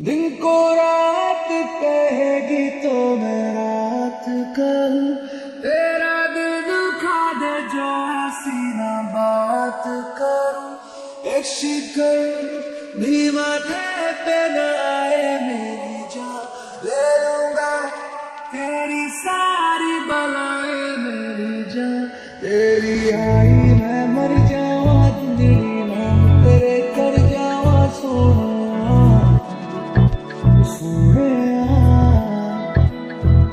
दिन को रात कहेगी तो मैं रात कहूँ। तेरा दिल दुखा दे जो हसीना बात करूँ। एक शिकन भी माथे पे न आए मेरी जा ले लूँगा तेरी सारी बलाएँ मेरी जा तेरी आई